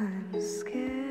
I'm scared.